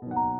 you